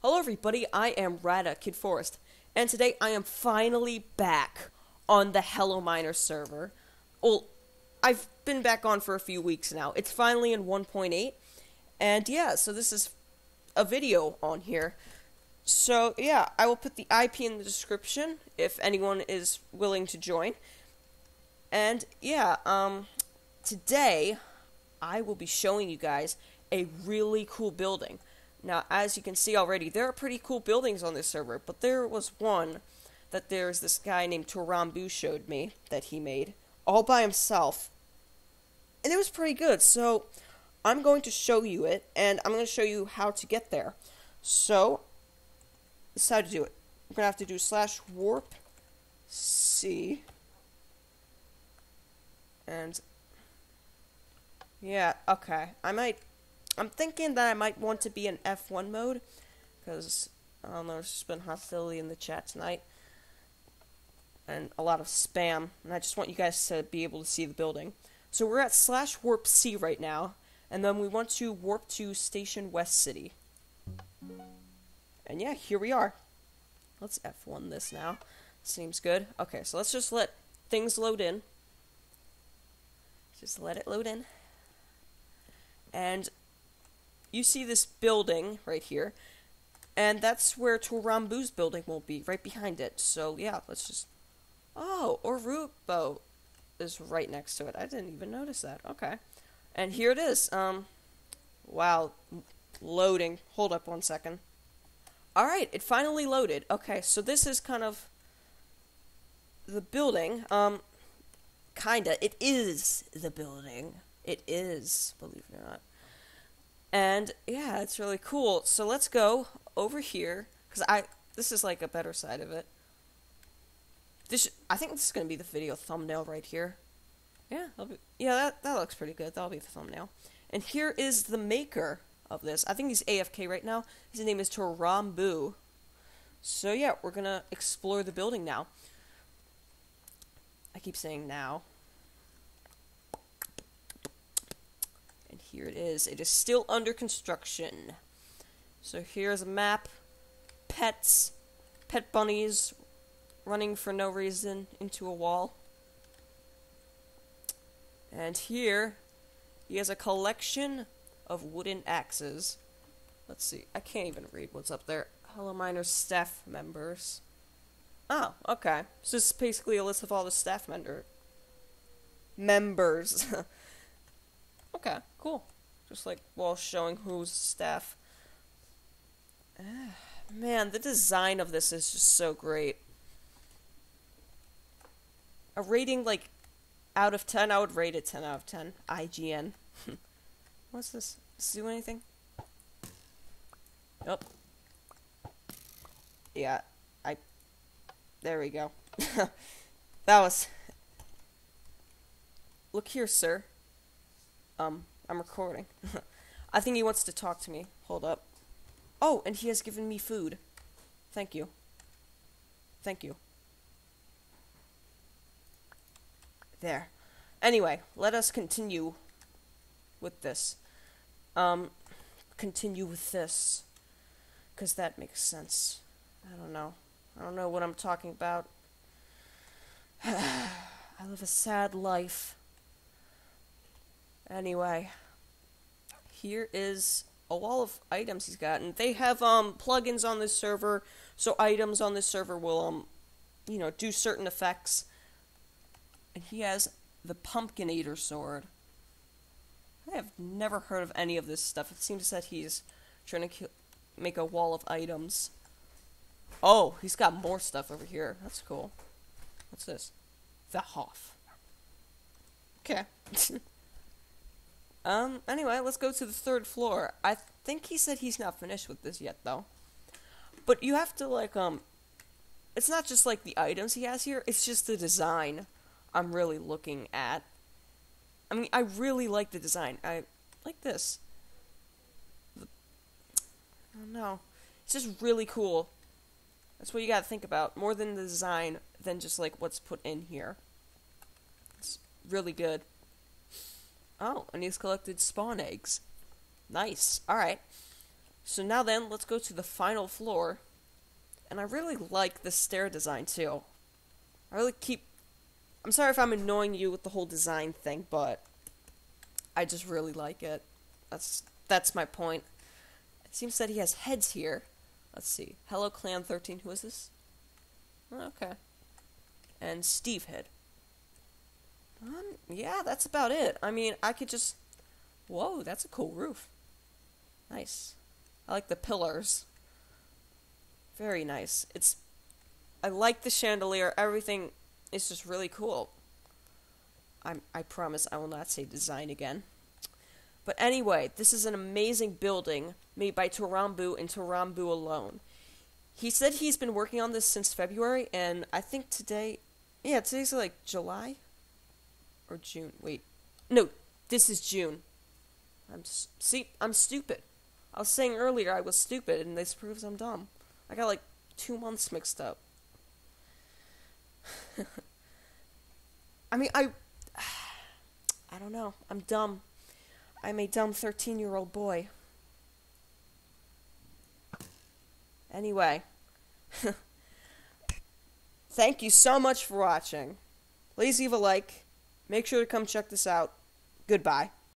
Hello, everybody. I am Rada Kid Forest, and today I am finally back on the Hello Miner server. Well, I've been back on for a few weeks now. It's finally in 1.8, and yeah, so this is a video on here. So yeah, I will put the IP in the description if anyone is willing to join. And yeah, um, today I will be showing you guys a really cool building. Now, as you can see already, there are pretty cool buildings on this server, but there was one that there's this guy named Toromboo showed me that he made all by himself. And it was pretty good. So, I'm going to show you it and I'm going to show you how to get there. So, this is how to do it. We're going to have to do slash warp C and yeah, okay. I might I'm thinking that I might want to be in F1 mode because I don't know, there's just been hostility in the chat tonight and a lot of spam, and I just want you guys to be able to see the building. So we're at slash warp C right now, and then we want to warp to Station West City. And yeah, here we are. Let's F1 this now. Seems good. Okay, so let's just let things load in. Just let it load in. And you see this building right here, and that's where Toromboo's building will be, right behind it. So yeah, let's just. Oh, Orubo is right next to it. I didn't even notice that. Okay, and here it is. Um, wow, loading. Hold up one second. All right, it finally loaded. Okay, so this is kind of the building. Um, kinda. It is the building. It is, believe it or not. And yeah, it's really cool. So let's go over here because I this is like a better side of it. This I think this is gonna be the video thumbnail right here. Yeah, be, yeah, that that looks pretty good. That'll be the thumbnail. And here is the maker of this. I think he's AFK right now. His name is Toromboo. So yeah, we're gonna explore the building now. I keep saying now. Here it is. It is still under construction. So here's a map. Pets. Pet bunnies running for no reason into a wall. And here, he has a collection of wooden axes. Let's see. I can't even read what's up there. Hello Miner staff members. Oh, okay. So this is basically a list of all the staff member members. Okay, cool. Just like while showing who's staff. Ah, man, the design of this is just so great. A rating like out of 10, I would rate it 10 out of 10. IGN. What's this? Does this do anything? Nope. Yeah, I. There we go. that was. Look here, sir. Um, I'm recording. I think he wants to talk to me. Hold up. Oh, and he has given me food. Thank you. Thank you. There. Anyway, let us continue with this. Um, continue with this. Because that makes sense. I don't know. I don't know what I'm talking about. I live a sad life. Anyway, here is a wall of items he's gotten. they have um plugins on this server, so items on this server will um, you know, do certain effects. And he has the pumpkin eater sword. I have never heard of any of this stuff. It seems that he's trying to make a wall of items. Oh, he's got more stuff over here. That's cool. What's this? The Hoff. Okay. Um, anyway, let's go to the third floor. I think he said he's not finished with this yet, though. But you have to, like, um, it's not just, like, the items he has here, it's just the design I'm really looking at. I mean, I really like the design. I like this. I don't know. It's just really cool. That's what you gotta think about. More than the design, than just, like, what's put in here. It's really good. Oh, and he's collected spawn eggs. Nice. Alright. So now then, let's go to the final floor. And I really like the stair design too. I really keep. I'm sorry if I'm annoying you with the whole design thing, but I just really like it. That's that's my point. It seems that he has heads here. Let's see. Hello Clan 13. Who is this? Oh, okay. And Steve Head. Um, yeah, that's about it. I mean, I could just. Whoa, that's a cool roof. Nice. I like the pillars. Very nice. It's. I like the chandelier. Everything is just really cool. I'm, I promise I will not say design again. But anyway, this is an amazing building made by Toromboo and Toromboo alone. He said he's been working on this since February, and I think today, yeah, today's like July or June. Wait, no, this is June. I'm see, I'm stupid. I was saying earlier I was stupid, and this proves I'm dumb. I got like two months mixed up. I mean, I, I don't know. I'm dumb. I'm a dumb 13 year old boy. Anyway, thank you so much for watching. Please leave a like. Make sure to come check this out. Goodbye.